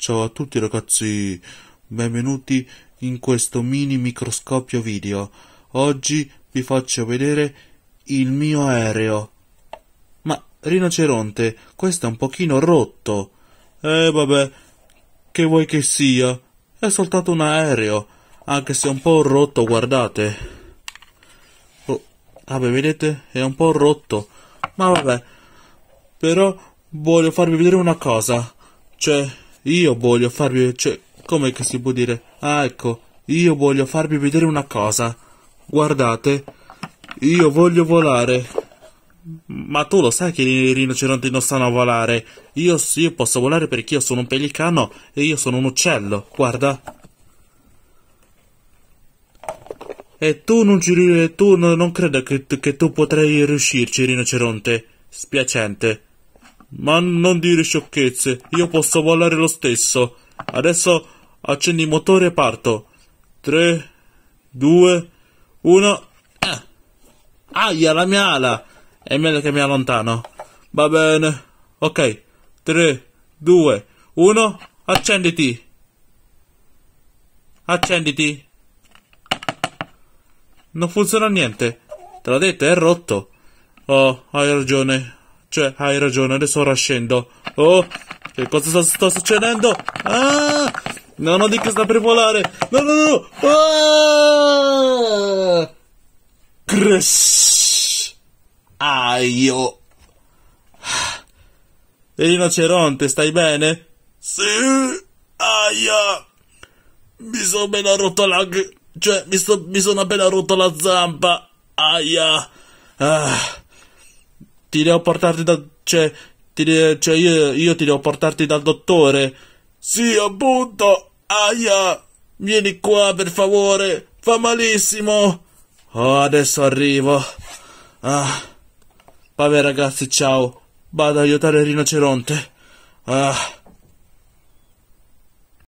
Ciao a tutti ragazzi, benvenuti in questo mini microscopio video. Oggi vi faccio vedere il mio aereo. Ma, rinoceronte, questo è un pochino rotto. Eh vabbè, che vuoi che sia? È soltanto un aereo, anche se è un po' rotto, guardate. Oh, vabbè, vedete? È un po' rotto. Ma vabbè, però voglio farvi vedere una cosa. Cioè, io voglio farvi... Cioè, come che si può dire? Ah, ecco, io voglio farvi vedere una cosa. Guardate, io voglio volare. Ma tu lo sai che i rinoceronti non sanno volare. Io sì, posso volare perché io sono un pelicano e io sono un uccello. Guarda. E tu non ci... tu non, non credo che, che tu potrai riuscirci, rinoceronte. Spiacente. Ma non dire sciocchezze, io posso volare lo stesso. Adesso accendi il motore e parto. 3, 2, 1. Ah. Aia, la mia ala! È meglio che mi allontano. Va bene. Ok. 3, 2, 1. Accenditi. Accenditi. Non funziona niente. Te l'ho detto, è rotto. Oh, hai ragione. Cioè, hai ragione, adesso ora scendo. Oh, che cosa sta, sta succedendo? Ah! No, non dico sta per volare. No, no, no. Ah! Crash. Aio. E rinoceronte, stai bene? Sì. Aia. Mi sono appena rotto la... Cioè, mi, sto, mi sono appena rotto la zampa. Aia. Ah ti devo portarti da... cioè, ti cioè io, io ti devo portarti dal dottore. Sì, appunto. Aia, vieni qua per favore, fa malissimo. Oh, adesso arrivo. Ah. Vabbè ragazzi, ciao. Vado ad aiutare il rinoceronte. Ah.